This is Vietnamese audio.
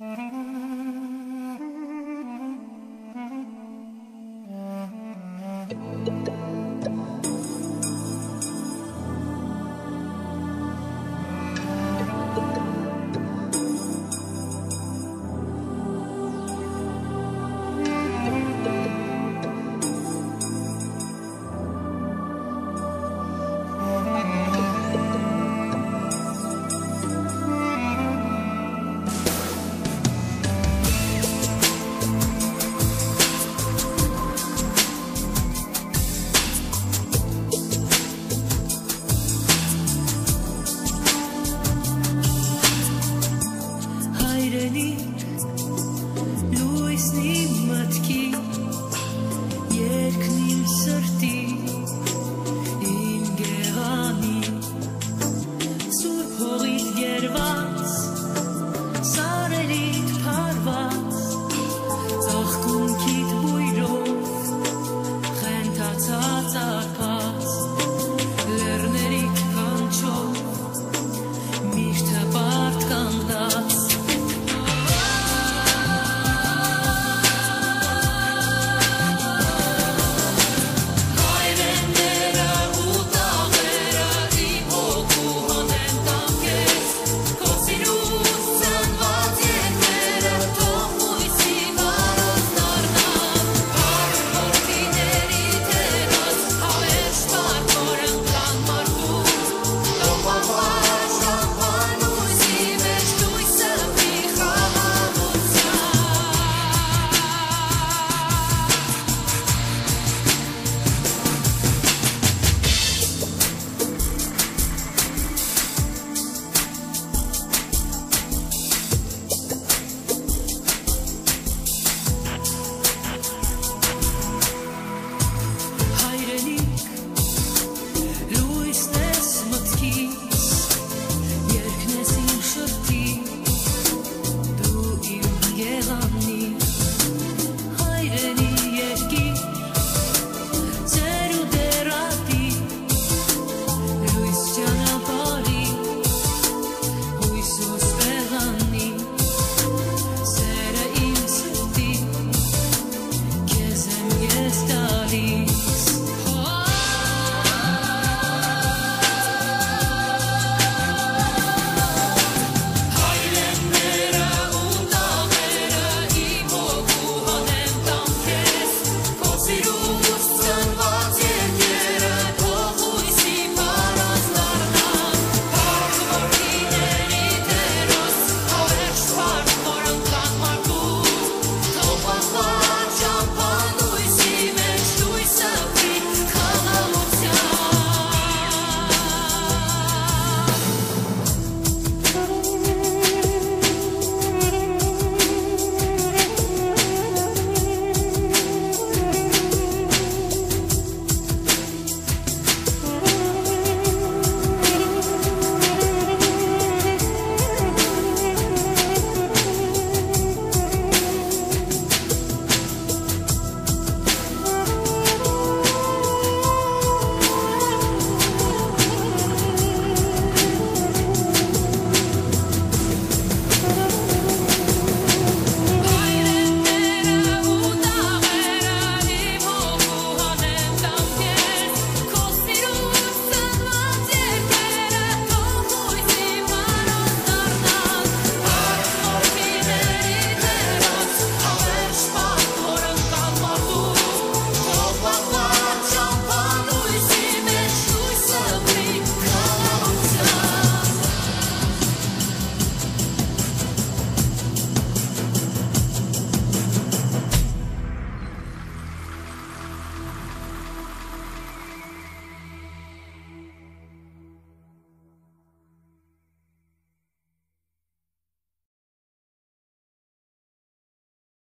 Thank you. So